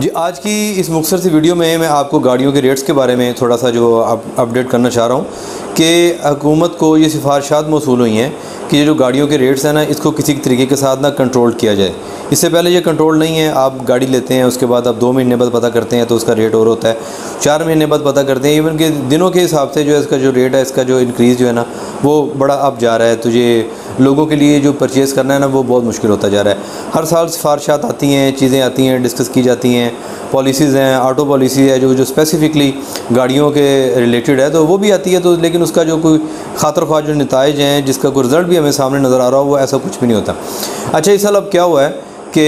जी आज की इस मुख्तर सी वीडियो में मैं आपको गाड़ियों के रेट्स के बारे में थोड़ा सा जो अप, अपडेट करना चाह रहा हूँ। कि हुकूमत को ये सिफारशात मौसू हुई हैं कि ये जो गाड़ियों के रेट्स हैं ना, इसको किसी तरीके के साथ ना कंट्रोल किया जाए। इससे पहले ये कंट्रोल नहीं है, आप गाड़ी लेते हैं, उसके बाद आप दो महीने बाद पता करते हैं तो उसका रेट और होता है। चार महीने बाद पता करते हैं इवन के दिनों के हिसाब से जो है, इसका जो रेट है, इसका जो इंक्रीज़ जो है ना, वो बड़ा अब जा रहा है। तो ये लोगों के लिए जो परचेज़ करना है ना, वो बहुत मुश्किल होता जा रहा है। हर साल सिफारशात आती हैं, चीज़ें आती हैं डिस्कस की जाती हैं पॉलिसीज़ हैं ऑटो पॉलिसी है, जो जो स्पेसिफ़िकली गाड़ियों के रिलेटेड है तो वो भी आती है तो लेकिन उसका जो कोई खातर ख्वाह, जो नतज हैं, जिसका कोई रिज़ल्ट भी हमें सामने नज़र आ रहा हो, वो ऐसा कुछ भी नहीं होता। अच्छा इस साल अब क्या हुआ है कि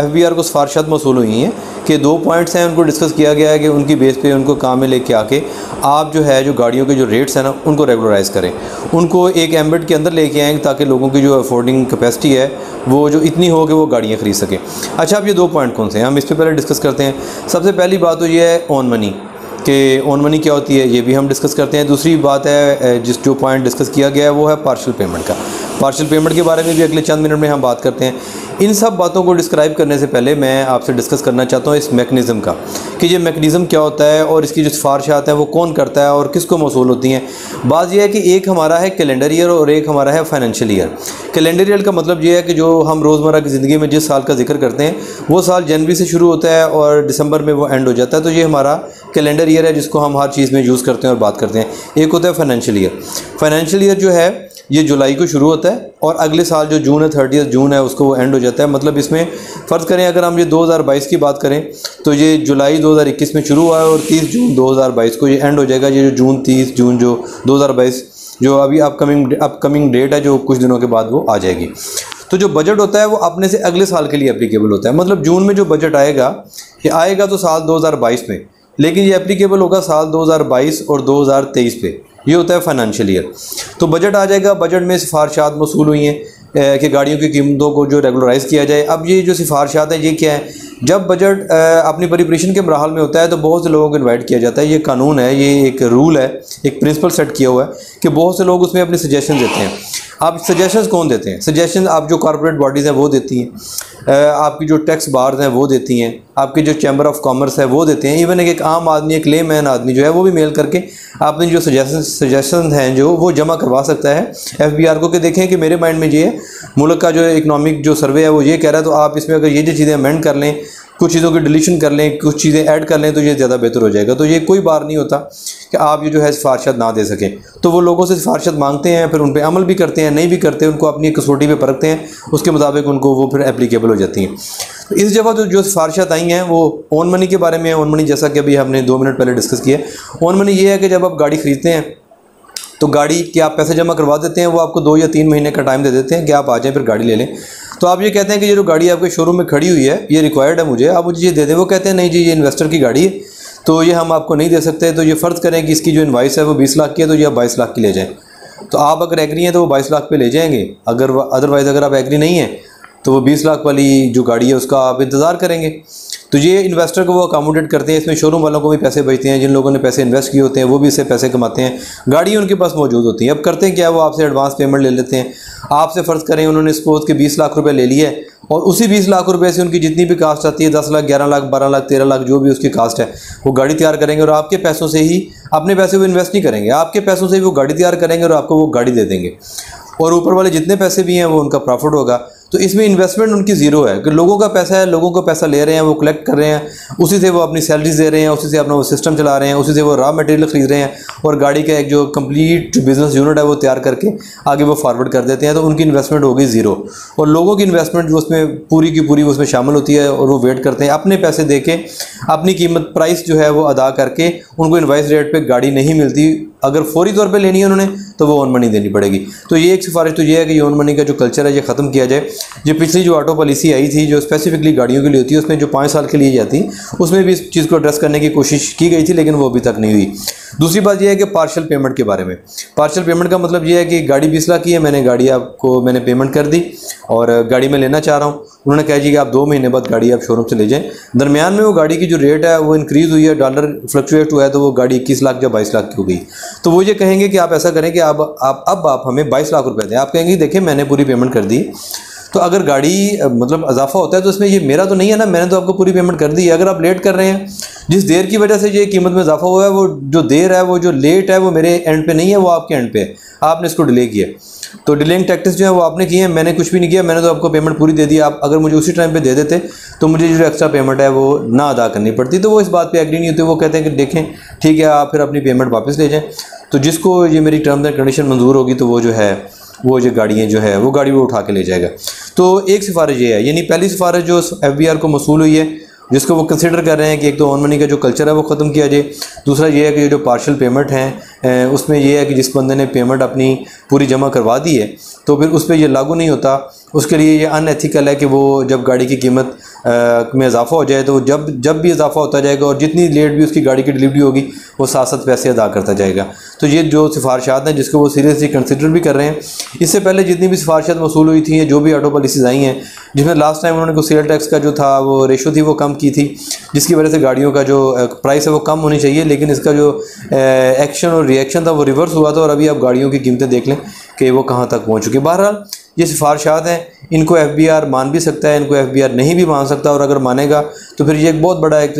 एफ़ बी आर को सिफारशात मौसू हुई हैं कि दो पॉइंट्स हैं, उनको डिस्कस किया गया है कि उनकी बेस पे, उनको काम में लेके आके आप जो है, जो गाड़ियों के जो रेट्स हैं ना, उनको रेगुलराइज़ करें। उनको एक एम्बेड के अंदर लेके आएँ ताकि लोगों की जो अफोर्डिंग कैपेसिटी है, वो जो इतनी हो कि वो गाड़ियाँ ख़रीद सकें। अच्छा अब ये दो पॉइंट कौन से हैं? हम इस पर पहले डिस्कस करते हैं। सबसे पहली बात तो ये है ऑन मनी कि ऑन मनी क्या होती है, ये भी हम डिस्कस करते हैं। दूसरी बात है जिस जो पॉइंट डिस्कस किया गया है, वो है पार्शल पेमेंट का। पार्शल पेमेंट के बारे में भी अगले चंद मिनट में हम बात करते हैं। इन सब बातों को डिस्क्राइब करने से पहले मैं आपसे डिस्कस करना चाहता हूँ इस मेकनिज़म का, कि ये मेकनिज़म क्या होता है और इसकी जो सिफारशात हैं, वो कौन करता है और किसको मौसू होती हैं। बात यह है कि एक हमारा है कैलेंडर ईयर और एक हमारा है फाइनेंशियल ईयर कैलेंडर ईयर का मतलब ये है कि जो हम रोज़मर्रा की ज़िंदगी में जिस साल का ज़िक्र करते हैं, वो साल जनवरी से शुरू होता है और दिसंबर में वो एंड हो जाता है। तो ये हमारा कैलेंडर ईयर है जिसको हम हर चीज़ में यूज़ करते हैं और बात करते हैं। एक होता है फाइनेंशियल ईयर फाइनेंशियल ईयर जो है, ये जुलाई को शुरू होता है और अगले साल जो जून है थर्टी जून है, उसको वो एंड हो जाता है। मतलब इसमें फ़र्ज़ करें, अगर हम ये 2022 की बात करें तो ये जुलाई 2021 में शुरू हुआ है और 30 जून 2022 को ये एंड हो जाएगा। ये जो जून 30 जून जो 2022 जो अभी अपकमिंग अपकमिंग डेट है, जो कुछ दिनों के बाद वो आ जाएगी। तो जो बजट होता है, वो अपने से अगले साल के लिए अप्लीकेबल होता है। मतलब जून में जो बजट आएगा, ये आएगा तो साल 2022 में। लेकिन ये अप्लीकेबल होगा साल 2022 और 2023 पे। ये होता है फाइनेंशियल ईयर तो बजट आ जाएगा। बजट में सिफारशात मौसू हुई हैं कि गाड़ियों की कीमतों को जो रेगुलराइज़ किया जाए। अब ये जो सिफारशात हैं, ये क्या है? जब बजट अपनी प्रिपरेशन के मरहल में होता है तो बहुत से लोगों को इनवाइट किया जाता है। ये कानून है, ये एक रूल है, एक प्रिंसिपल सेट किया हुआ है कि बहुत से लोग उसमें अपने सजेशन देते हैं। आप सजेशंस कौन देते हैं? सजेशन आप जो कॉरपोरेट बॉडीज़ हैं, वो देती हैं। आपकी जो टैक्स बार्स हैं, वो देती हैं। आपकी जो चैम्बर ऑफ़ कॉमर्स है, वो देते हैं। इवन एक आम आदमी, एक ले मैन आदमी जो है, वो भी मेल करके अपने जो सजेशन सजेशन हैं जो, वो जमा करवा सकता है। एफ़ बी आर को कि देखें कि मेरे माइंड में ये है मुल्क का जो इकनॉमिक जो सर्वे है वो ये कह रहा है तो आप इसमें अगर ये जो चीज़ें अमेंड कर लें, कुछ चीज़ों की डिलीशन कर लें, कुछ चीज़ें ऐड कर लें तो ये ज़्यादा बेहतर हो जाएगा। तो ये कोई बार नहीं होता कि आप ये जो है सिफारशत ना दे सकें। तो वो लोगों से सिफारशत मांगते हैं, फिर उन पर अमल भी करते हैं, नहीं भी करते, उनको अपनी कसौटी पर परखते हैं, उसके मुताबिक उनको वो फिर एप्लीकेबल हो जाती हैं। तो इस जगह जो जो सिफारशत आई हैं, वो ओन मनी के बारे में ओन मनी जैसा कि अभी हमने दो मिनट पहले डिस्कस किया ओन मनी ये है कि जब आप गाड़ी ख़रीदते हैं तो गाड़ी के आप पैसे जमा करवा देते हैं? वो आपको दो या तीन महीने का टाइम दे देते हैं कि आप आ जाएँ, फिर गाड़ी ले लें। तो आप ये कहते हैं कि ये जो गाड़ी आपके शोरूम में खड़ी हुई है, ये रिक्वायर्ड है मुझे। आप मुझे ये दे दें। वो कहते हैं, नहीं जी, ये इन्वेस्टर की गाड़ी है। तो ये हम आपको नहीं दे सकते। तो ये फ़र्ज़ करें कि इसकी जो इन्वाइस है वो बीस लाख की है तो ये आप बाईस लाख की ले जाएँ। तो आप अगर एग्री हैं तो वो बाईस लाख पे ले जाएँगे। अगर अदरवाइज़ अगर आप एग्री नहीं हैं तो वो बीस लाख वाली जो गाड़ी है, उसका आप इंतज़ार करेंगे। तो ये इन्वेस्टर को वो अकोमोडेट करते हैं, इसमें शोरूम वालों को भी पैसे बचते हैं, जिन लोगों ने पैसे इन्वेस्ट किए होते हैं, वो भी इससे पैसे कमाते हैं। गाड़ी उनके पास मौजूद होती है। अब करते हैं क्या, वो आपसे एडवांस पेमेंट ले लेते हैं। आपसे फ़र्ज़ करें, उन्होंने सपोज़ के बीस लाख रुपये ले लिए और उसी बीस लाख रुपए से उनकी जितनी भी कास्ट आती है, दस लाख, ग्यारह लाख, बारह लाख, तेरह लाख, जो भी उसकी कास्ट है, वो गाड़ी तैयार करेंगे और आपके पैसों से ही, अपने पैसे वो इन्वेस्ट नहीं करेंगे। आपके पैसों से ही वो गाड़ी तैयार करेंगे और आपको वो गाड़ी दे देंगे। और ऊपर वाले जितने पैसे भी हैं, वो उनका प्रॉफिट होगा। तो इसमें इन्वेस्टमेंट उनकी ज़ीरो है। कि लोगों का पैसा है, लोगों का पैसा ले रहे हैं, वो कलेक्ट कर रहे हैं, उसी से वो अपनी सैलरीज दे रहे हैं, उसी से अपना वो सिस्टम चला रहे हैं, उसी से वो रॉ मटेरियल ख़रीद रहे हैं और गाड़ी का एक जो कंप्लीट बिज़नेस यूनिट है वो तैयार करके आगे वो फॉरवर्ड कर देते हैं। तो उनकी इन्वेस्टमेंट हो गई ज़ीरो और लोगों की इन्वेस्टमेंट उसमें पूरी की पूरी उसमें शामिल होती है और वो वेट करते हैं। अपने पैसे दे के अपनी कीमत प्राइस जो है वो अदा करके उनको इन्वाइस रेट पर गाड़ी नहीं मिलती। अगर फौरी तौर पे लेनी है उन्होंने तो वो ऑन मनी देनी पड़ेगी। तो ये एक सिफारिश तो ये है कि ऑन मनी का जो कल्चर है, ये ख़त्म किया जाए। जो पिछली जो ऑटो पॉलिसी आई थी, जो स्पेसिफिकली गाड़ियों के लिए होती है उसमें जो पाँच साल के लिए जाती उसमें भी इस चीज़ को एड्रेस करने की कोशिश की गई थी, लेकिन वो अभी तक नहीं हुई। दूसरी बात यह है कि पार्शल पेमेंट के बारे में। पार्शल पेमेंट का मतलब ये है कि गाड़ी बीस लाख की है, मैंने गाड़ी आपको, मैंने पेमेंट कर दी, और गाड़ी में लेना चाह रहा हूँ। उन्होंने कहा जी कि आप दो महीने बाद गाड़ी आप शोरूम से ले जाएँ। दरमियान में वो गाड़ी की जो रेट है, वो इंक्रीज़ हुई है डॉलर फ्लक्चुएट हुआ है तो वो गाड़ी इक्कीस लाख या बाईस लाख की हो गई। तो वो ये कहेंगे कि आप ऐसा करें कि आप आप, अब आप हमें बाईस लाख रुपये दें। आप कहेंगे देखिए मैंने पूरी पेमेंट कर दी। तो अगर गाड़ी मतलब अजाफा होता है तो इसमें ये मेरा तो नहीं है ना, मैंने तो आपको पूरी पेमेंट कर दी है। अगर आप लेट कर रहे हैं, जिस देर की वजह से ये कीमत में इजाफा हुआ है, वो जो देर है, वो जो लेट है, वो मेरे एंड पे नहीं है, वो आपके एंड पे है। आपने इसको डिले किया तो डिलेइंग टैक्टिस जो है, वो आपने किए हैं, मैंने कुछ भी नहीं किया, मैंने तो आपको पेमेंट पूरी दे दी। आप अगर मुझे उसी टाइम पे दे देते तो मुझे जो एक्स्ट्रा पेमेंट है, वो ना अदा करनी पड़ती। तो वो इस बात पे एग्री नहीं होती, वो कहते हैं कि देखें, ठीक है, आप फिर अपनी पेमेंट वापस ले जाएँ। तो जिसको ये मेरी टर्म्स एंड कंडीशन मंजूर होगी तो वो जो है वो जो गाड़ियाँ जो है, वो गाड़ी वो उठा के ले जाएगा। तो एक सिफारिश ये है, यानी पहली सिफारिश जो एफ़ बी आर को मसूल हुई है, जिसको वो कंसिडर कर रहे हैं कि एक तो ऑन मनी का जो कल्चर है वो ख़त्म किया जाए। दूसरा ये है कि जो पार्शल पेमेंट हैं उसमें यह है कि जिस बंदे ने पेमेंट अपनी पूरी जमा करवा दी है तो फिर उस पर यह लागू नहीं होता। उसके लिए ये अनएथिकल है कि वो जब गाड़ी की कीमत में इजाफा हो जाए तो जब जब भी इजाफा होता जाएगा और जितनी लेट भी उसकी गाड़ी की डिलीवरी होगी, वो साथ साथ पैसे अदा करता जाएगा। तो ये जो सिफारशात हैं, जिसको वो सीरियसली कंसिडर भी कर रहे हैं, इससे पहले जितनी भी सिफारशात मसूल हुई थी, जो भी ऑटो पॉलिसीज़ आई हैं, जिसमें लास्ट टाइम उन्होंने को सेल टैक्स का जो था, वो रेशो थी, वो कम की थी, जिसकी वजह से गाड़ियों का जो प्राइस है, वो कम होनी चाहिए, लेकिन इसका जो एक्शन और रिएक्शन था, वो रिवर्स हुआ था और अभी आप गाड़ियों की कीमतें देख लें कि वो कहाँ तक पहुँच चुकी बहरहाल, ये सिफारशात हैं। इनको एफ़ बी आर मान भी सकता है, इनको एफ़ बी आर नहीं भी मान सकता और अगर मानेगा तो फिर ये एक बहुत बड़ा एक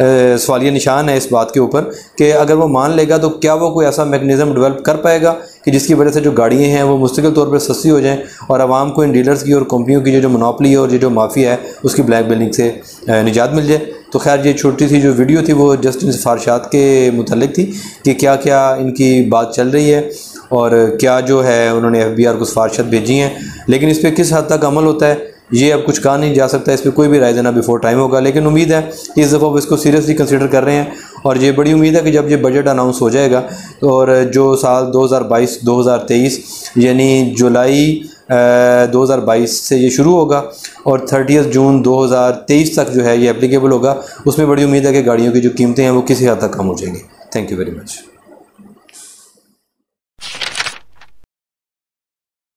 सवालिया निशान है इस बात के ऊपर कि अगर वो मान लेगा तो क्या वो कोई ऐसा मैकनिज़म डेवलप कर पाएगा कि जिसकी वजह से जो गाड़ियाँ हैं वो मुस्तकिल तौर पर सस्ती हो जाएँ और आवाम को इन डीलर्स की और कंपनियों की जो जो मनोपली है और ये जो माफ़िया है, उसकी ब्लैक बिल्डिंग से निजात मिल जाए। तो खैर, ये छोटी सी जो वीडियो थी वो जस्ट इन सिफारशात के मतलब थी कि क्या क्या इनकी बात चल रही है और क्या जो है उन्होंने एफ़ बी आर को सिफारशत भेजी हैं। लेकिन इस पर किस हद तक अमल होता है ये अब कुछ कहा नहीं जा सकता इस पर कोई भी राय देना बिफोर टाइम होगा, लेकिन उम्मीद है कि इस दफ़ा वो इसको सीरियसली कंसिडर कर रहे हैं और ये बड़ी उम्मीद है कि जब ये बजट अनाउंस हो जाएगा और जो साल 2022 2023 यानी जुलाई दो हज़ार बाईस से ये शुरू होगा और थर्टी जून 2023 तक जो है ये एप्लीकेबल होगा, उसमें बड़ी उम्मीद है कि गाड़ियों की जो कीमतें हैं वो किसी हद तक कम हो जाएँगी। Thank you very much